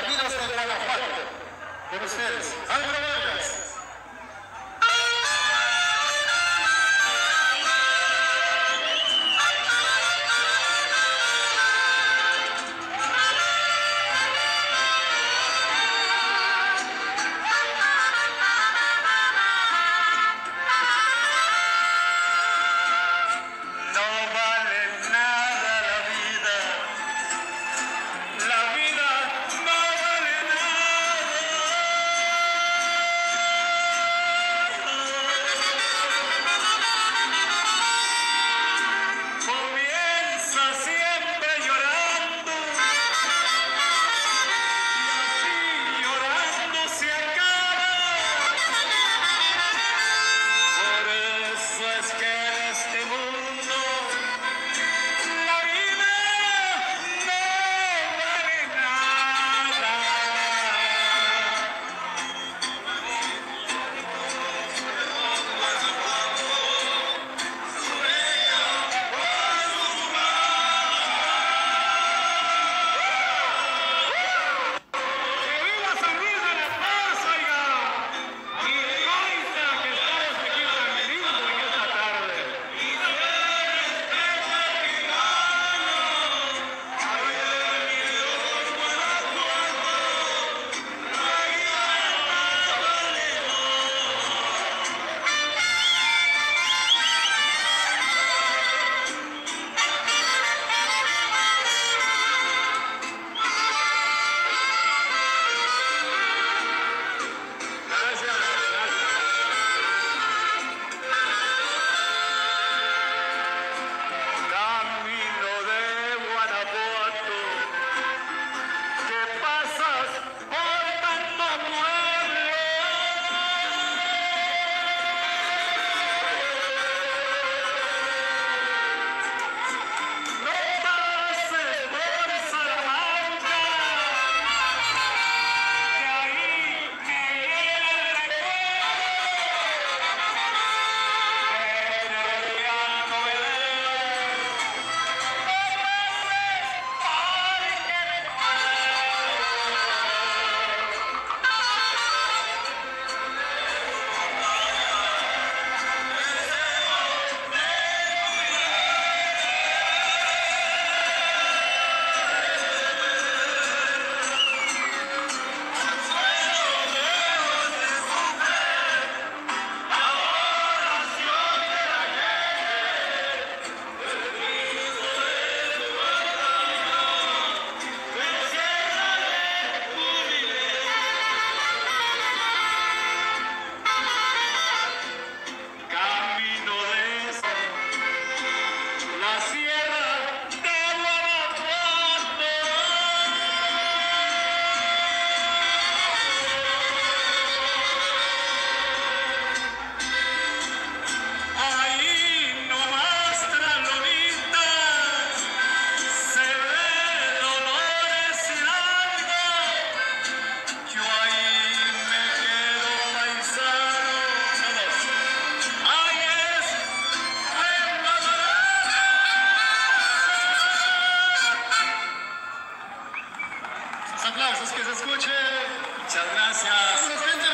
Caminos de Guanajuato. Con ustedes, Álvaro. Muchas gracias.